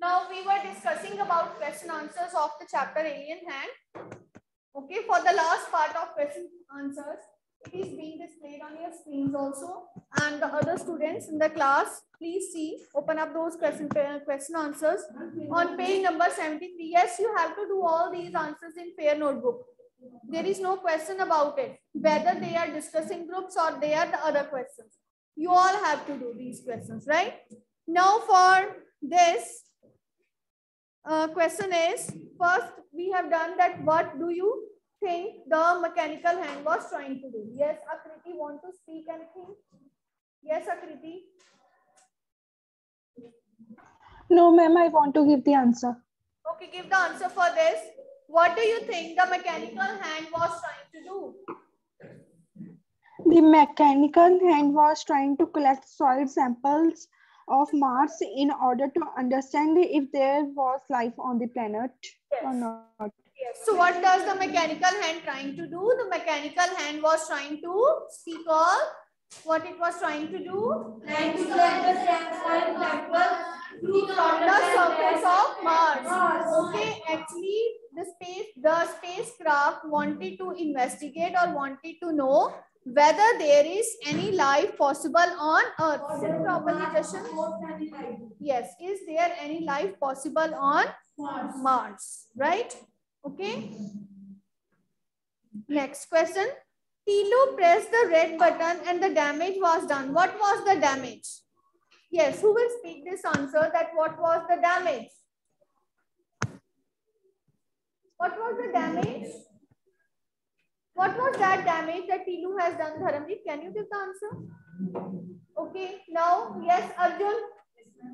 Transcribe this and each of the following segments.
Now we were discussing about question answers of the chapter Alien Hand. Okay, for the last part of question answers, it is being displayed on your screens also. And the other students in the class, please see, open up those question, question answers on page number 73. Yes, you have to do all these answers in fair notebook. There is no question about it, whether they are discussing groups or they are the other questions. You all have to do these questions, right? Now for this, uh, question is first we have done that what do you think the mechanical hand was trying to do? Yes akriti want to speak anything? Yes akriti? No ma'am i want to give the answer. Okay give the answer for this. What do you think the mechanical hand was trying to do? The mechanical hand was trying to collect soil samples of Mars in order to understand if there was life on the planet yes. or not. Yes. So what does the mechanical hand trying to do? The mechanical hand was trying to speak all what it was trying to do? Trying to understand the soil sample from the surface of Mars. Mars. Okay, actually the space the spacecraft wanted to investigate or wanted to know whether there is any life possible on earth. Properly Jashan? yes. Is there any life possible on mars, mars? Right? Okay. Next question. Tilo pressed the red button and the damage was done. What was the damage? Yes. Who will speak this answer that what was the damage what was the damage what was that damage that Tilu has done, Dharamjeet? Can you give the answer? Okay, now, yes, Arjun,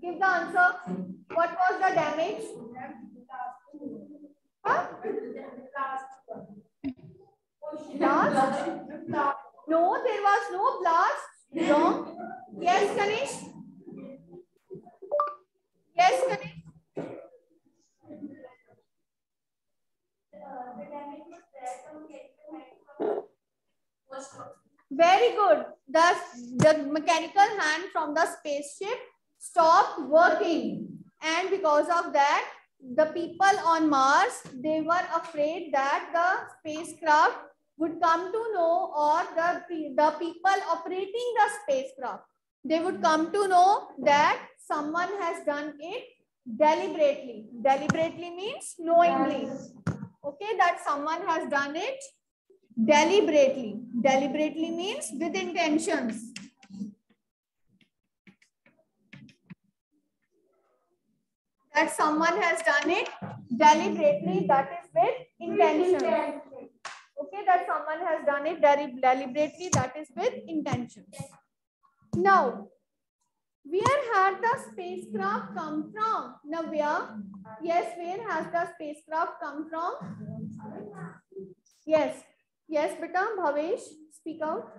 give the answer. What was the damage? Huh? Blast? No, there was no blast. Wrong. Yes, Kanish? Yes, Kanish? Uh, the damage was there very good. Thus, the mechanical hand from the spaceship stopped working. And because of that, the people on Mars, they were afraid that the spacecraft would come to know or the, the people operating the spacecraft, they would come to know that someone has done it deliberately. Deliberately means knowingly. Okay, that someone has done it deliberately. Deliberately means with intentions. That someone has done it deliberately, that is with intention. Okay, that someone has done it deliberately, that is with intention. Now, where had the spacecraft come from? Navya, yes, where has the spacecraft come from? Yes, Yes, beta, Bhavesh, speak out.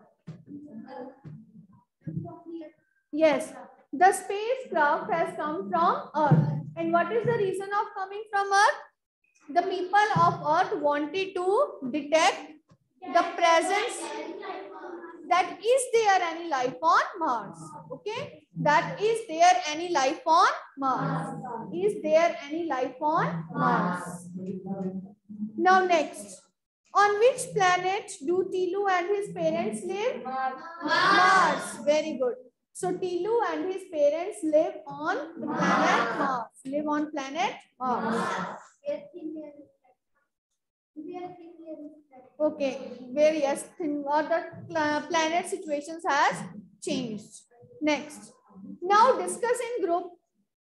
Yes, the spacecraft has come from Earth. And what is the reason of coming from Earth? The people of Earth wanted to detect the presence that is there any life on Mars. Okay, that is there any life on Mars. Is there any life on Mars? Now next. On which planet do Tilu and his parents live? Mars. Mars. Very good. So Tilu and his parents live on planet Mars. Live on planet Mars. Okay. Various things or the planet situations has changed. Next. Now discuss in group.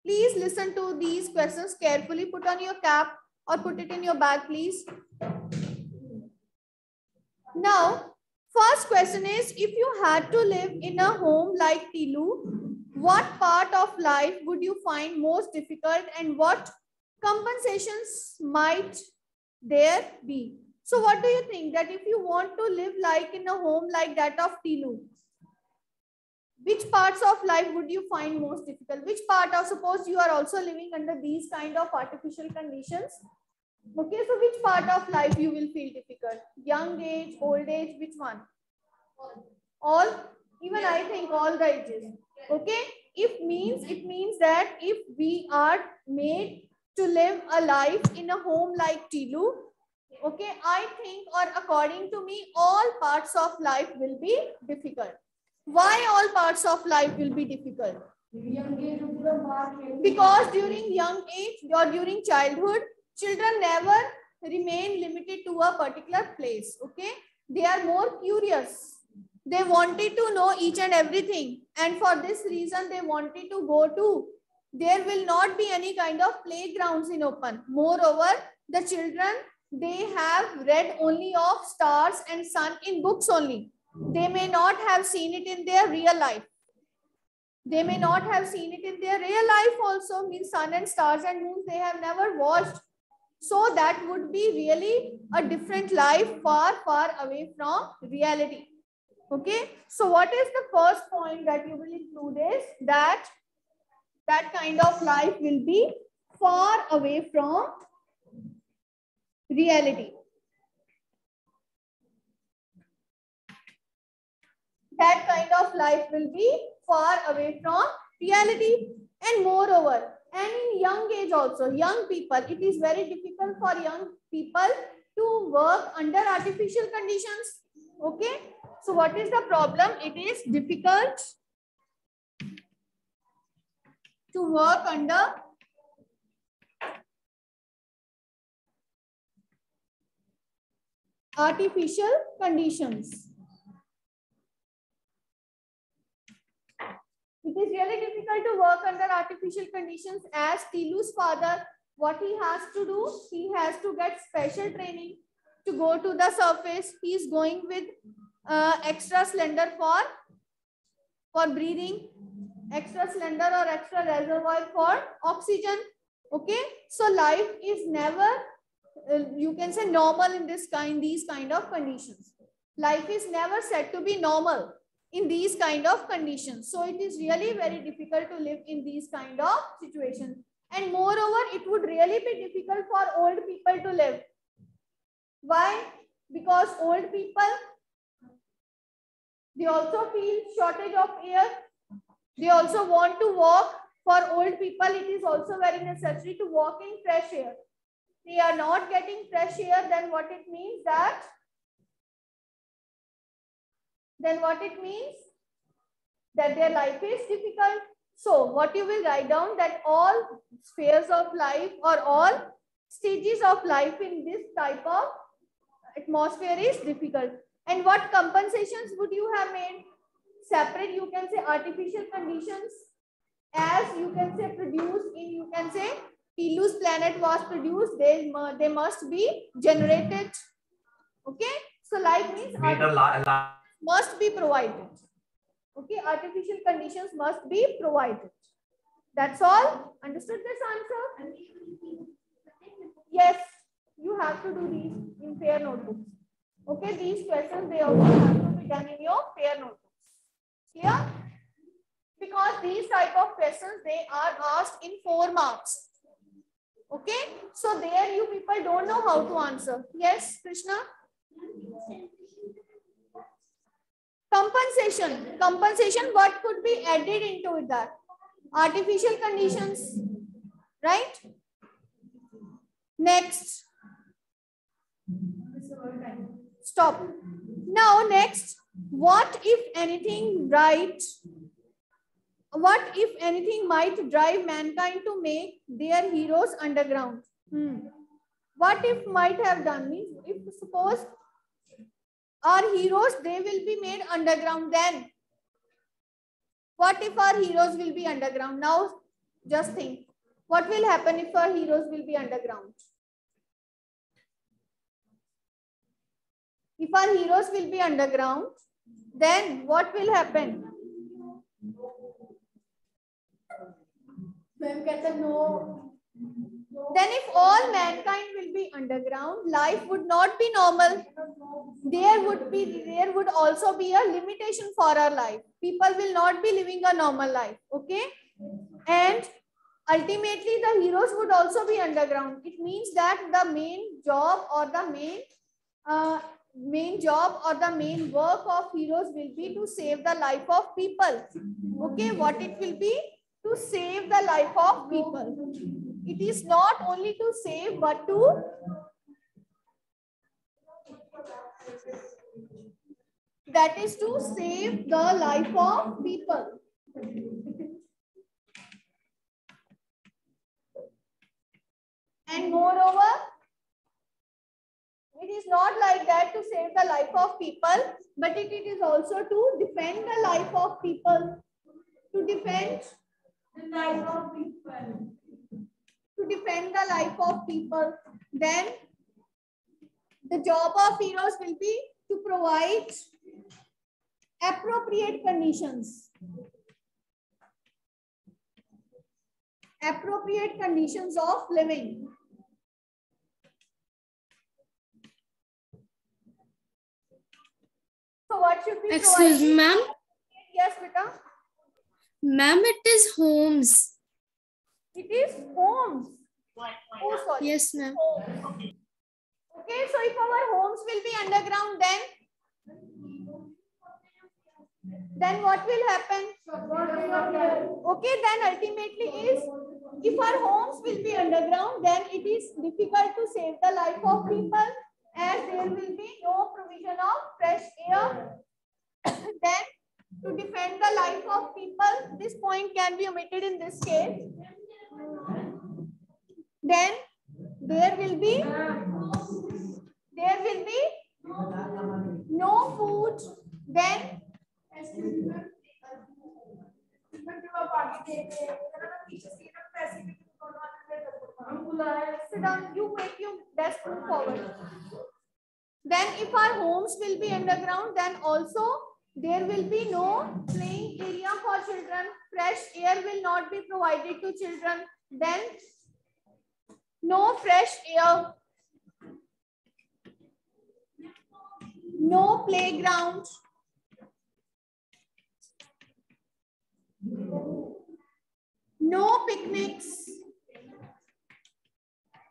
Please listen to these questions carefully. Put on your cap or put it in your bag, please. Now, first question is, if you had to live in a home like Tilu, what part of life would you find most difficult and what compensations might there be? So what do you think that if you want to live like in a home like that of Tilu, which parts of life would you find most difficult? Which part of, suppose you are also living under these kind of artificial conditions, Okay, so which part of life you will feel difficult? Young age, old age, which one? All? Even I think all the ages. Okay, if means it means that if we are made to live a life in a home like Tilu, okay, I think or according to me, all parts of life will be difficult. Why all parts of life will be difficult? Because during young age or during childhood, children never remain limited to a particular place. Okay, they are more curious. They wanted to know each and everything, and for this reason, they wanted to go to. There will not be any kind of playgrounds in open. Moreover, the children they have read only of stars and sun in books only. They may not have seen it in their real life they may not have seen it in their real life also means sun and stars and moons they have never watched so that would be really a different life far far away from reality. Okay? So what is the first point that you will include is that that kind of life will be far away from reality. That kind of life will be far away from reality. And moreover, and in young age also, young people, it is very difficult for young people to work under artificial conditions. Okay. So what is the problem? It is difficult to work under artificial conditions. It is really difficult to work under artificial conditions as Tilu's father, what he has to do, he has to get special training to go to the surface. He is going with uh, extra slender for, for breathing, extra slender or extra reservoir for oxygen. Okay, so life is never, uh, you can say normal in this kind, these kind of conditions. Life is never said to be normal in these kind of conditions. So it is really very difficult to live in these kind of situations. And moreover, it would really be difficult for old people to live. Why? Because old people, they also feel shortage of air. They also want to walk. For old people, it is also very necessary to walk in fresh air. They are not getting fresh air, then what it means that then what it means? That their life is difficult. So what you will write down that all spheres of life or all stages of life in this type of atmosphere is difficult. And what compensations would you have made? Separate, you can say artificial conditions as you can say produced in, you can say Tilu's planet was produced, they, they must be generated. Okay. So life means must be provided. Okay, artificial conditions must be provided. That's all. Understood this answer? Yes, you have to do these in pair notebooks. Okay, these questions they also have to be done in your pair notebooks. Clear? Because these type of questions they are asked in four marks. Okay, so there you people don't know how to answer. Yes, Krishna? Compensation. Compensation, what could be added into that? Artificial conditions, right? Next. Stop. Now, next, what if anything right? What if anything might drive mankind to make their heroes underground? Hmm. What if might have done means if suppose our heroes, they will be made underground then. What if our heroes will be underground? Now, just think. What will happen if our heroes will be underground? If our heroes will be underground, then what will happen? no. Then if all mankind will be underground, life would not be normal. There would be there would also be a limitation for our life. People will not be living a normal life. Okay. And ultimately the heroes would also be underground. It means that the main job or the main uh, main job or the main work of heroes will be to save the life of people. Okay, what it will be? To save the life of people. It is not only to save, but to that is to save the life of people. And moreover, it is not like that to save the life of people, but it, it is also to defend the life of people. To defend The life of people. to defend the life of people. Then the job of heroes will be to provide appropriate conditions. Appropriate conditions of living. So what should be Excuse me, ma'am. Yes, beta. Ma'am, it is homes. It is homes. Oh, sorry. Yes, ma'am. Okay, so if our homes will be underground, then then what will happen? Okay, then ultimately is if our homes will be underground, then it is difficult to save the life of people as there will be no provision of fresh air. then to defend the life of people, this point can be omitted in this case. Then there will be there will be no food then sit down you make your desk move forward then if our homes will be underground then also there will be no playing area for children. Fresh air will not be provided to children. Then no fresh air. No playground. No picnics.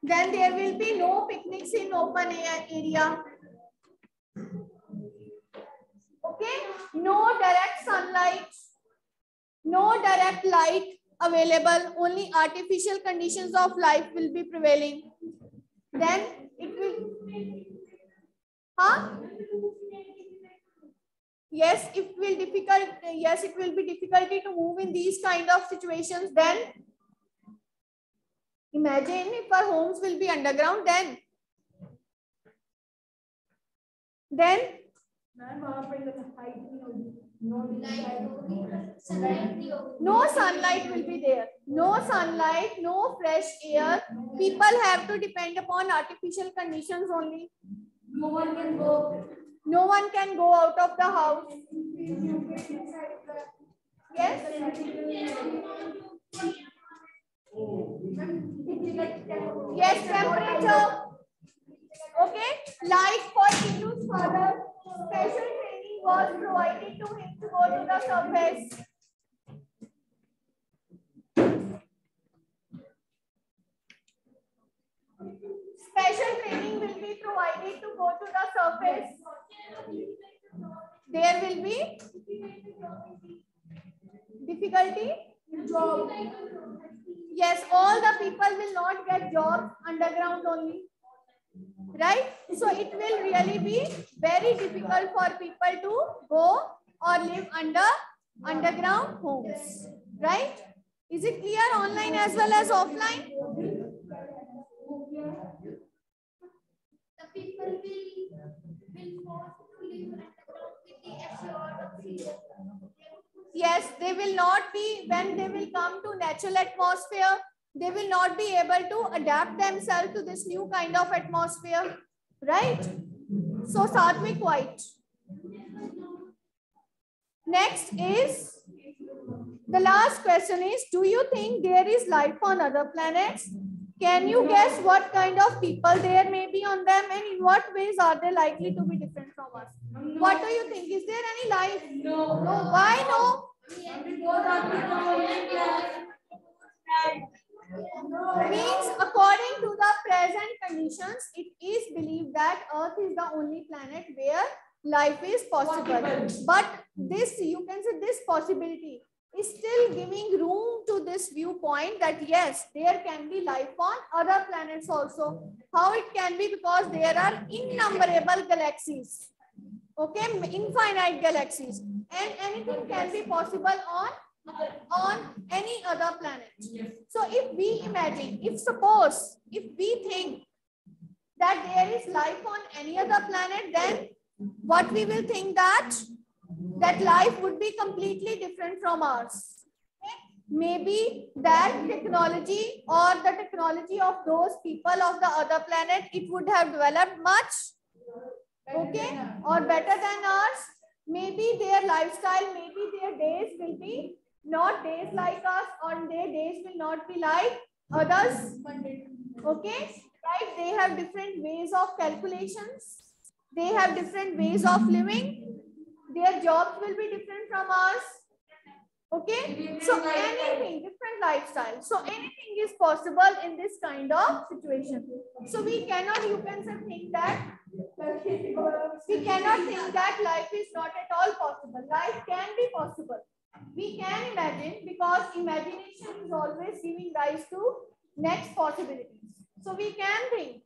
Then there will be no picnics in open air area. Okay, no direct sunlight, no direct light available, only artificial conditions of life will be prevailing. Then it will, huh? Yes it will difficult yes it will be difficulty to move in these kind of situations then imagine if our homes will be underground then. Then no sunlight will be there. No sunlight no fresh air. People have to depend upon artificial conditions only. No one can go. No one can go out of the house. Yes? Yes temperature. Okay? Like for Tinu's father special training was provided to him to go to the surface special training will be provided to go to the surface there will be difficulty job. Yes all the people will not get jobs underground only. Right? So it will really be very difficult for people to go or live under underground homes. Right? Is it clear online as well as offline The people will, will force to live underground with the assured oxygen. Yes they will not be when they will come to natural atmosphere they will not be able to adapt themselves to this new kind of atmosphere right? So satwik white. Next is the last question is do you think there is life on other planets? Can you guess what kind of people there may be on them? And in what ways are they likely to be different what do you think is there any life No. no why no means according to the present conditions it is believed that Earth is the only planet where life is possible. But this, you can say this possibility is still giving room to this viewpoint that yes, there can be life on other planets also. How it can be? Because there are innumerable galaxies. Okay, infinite galaxies. And anything can be possible on on any other planet. So if we imagine, if suppose, if we think that there is life on any other planet, then what we will think that that life would be completely different from ours. Maybe that technology or the technology of those people of the other planet, it would have developed much, okay, or better than ours. Maybe their lifestyle, maybe their days will be not days like us or their days will not be like others. Okay, right? They have different ways of calculations. They have different ways of living. Their jobs will be different from ours. Okay, so anything, different lifestyle. So anything is possible in this kind of situation. So we cannot, you can say think that, we cannot think that life is not at all possible. Life can be possible. We can imagine because imagination is always giving rise to next possibilities. So we can think.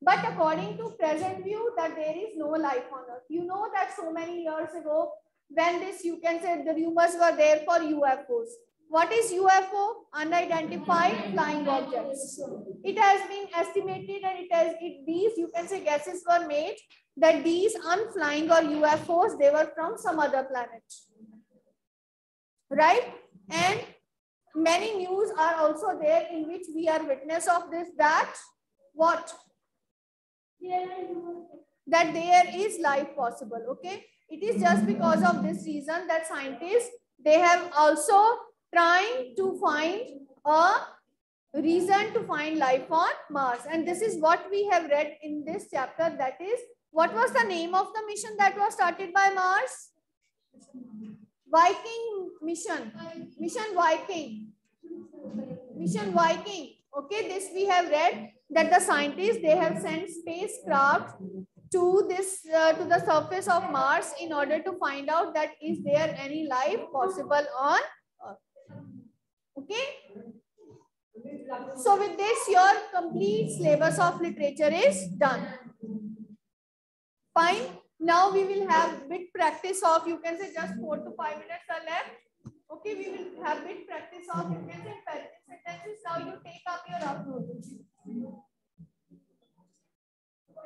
But according to present view that there is no life on earth. You know that so many years ago when this you can say the rumors were there for UFOs. What is UFO? Unidentified flying objects. It has been estimated and it has it these you can say guesses were made that these unflying or UFOs they were from some other planet. Right? And many news are also there in which we are witness of this that what that there is life possible okay it is just because of this reason that scientists they have also trying to find a reason to find life on mars. And this is what we have read in this chapter that is what was the name of the mission that was started by mars? Viking mission. Mission viking. Mission viking. Okay this we have read that the scientists they have sent spacecraft to this uh, to the surface of Mars in order to find out that is there any life possible on. Okay. So with this your complete syllabus of literature is done. Fine. Now we will have bit practice of you can say just four to five minutes are left. Okay, we will have bit practice of you can say sentences. Now you take up your upload.